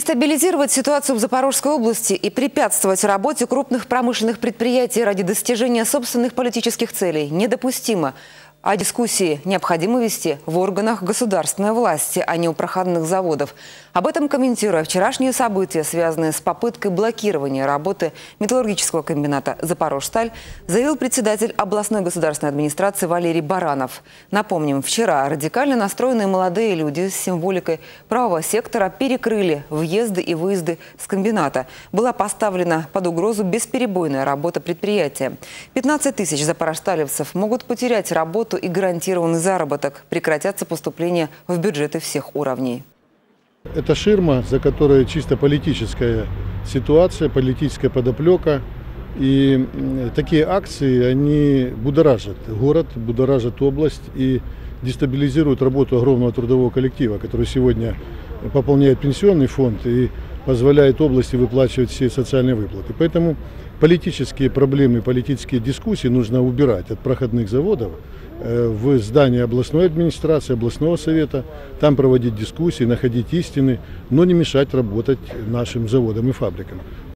Дестабилизировать ситуацию в Запорожской области и препятствовать работе крупных промышленных предприятий ради достижения собственных политических целей недопустимо. А дискуссии необходимо вести в органах государственной власти, а не у проходных заводов. Об этом комментируя вчерашние события, связанные с попыткой блокирования работы металлургического комбината «Запорожсталь», заявил председатель областной государственной администрации Валерий Баранов. Напомним, вчера радикально настроенные молодые люди с символикой правого сектора перекрыли въезды и выезды с комбината. Была поставлена под угрозу бесперебойная работа предприятия. 15 тысяч запорожсталевцев могут потерять работу работу и гарантированный заработок. Прекратятся поступления в бюджеты всех уровней. Это ширма, за которой чисто политическая ситуация, политическая подоплека. И такие акции, они будоражат город, будоражат область и дестабилизируют работу огромного трудового коллектива, который сегодня пополняет пенсионный фонд и позволяет области выплачивать все социальные выплаты. Поэтому политические проблемы, политические дискуссии нужно убирать от проходных заводов, Э, в здание областной администрации, областного совета, там проводить дискуссии, находить истины, но не мешать работать нашим заводам и фабрикам.